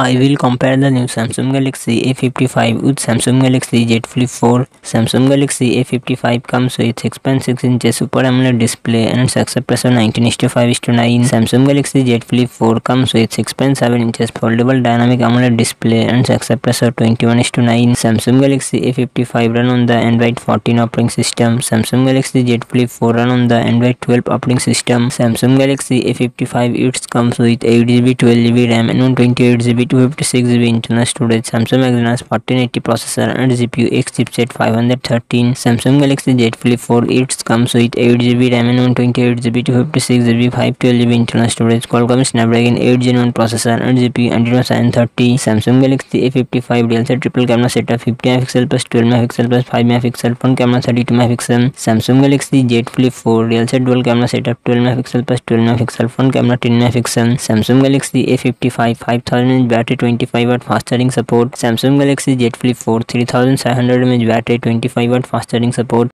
I will compare the new Samsung Galaxy A55 with Samsung Galaxy Z Flip 4. Samsung Galaxy A55 comes with 6.6 inches Super AMOLED display and success ratio 19:5:9. Samsung Galaxy Z Flip 4 comes with 6.7 inches foldable dynamic AMOLED display and success ratio 21:9. Samsung Galaxy A55 run on the Android 14 operating system. Samsung Galaxy Z Flip 4 run on the Android 12 operating system. Samsung Galaxy A55 it comes with 8GB, 12GB RAM and 128GB 256GB internal storage, Samsung Exynos 1480 processor and GPU X chipset 513. Samsung Galaxy Z Flip 4 it comes with 8GB RAM and 128GB 256GB 512GB internal storage, Qualcomm Snapdragon 8 Gen 1 processor and GPU Adreno 730. Samsung Galaxy A55 dual set triple camera setup 50 MP plus 12 MP plus 5 MP front camera 32 MP. Samsung Galaxy Z Flip 4 dual set dual camera setup 12 MP plus 12 MP front camera 10 MP. Samsung Galaxy A55 5000 battery 25 watt fast charging support samsung galaxy z flip 4 3700 mAh battery 25 watt fast charging support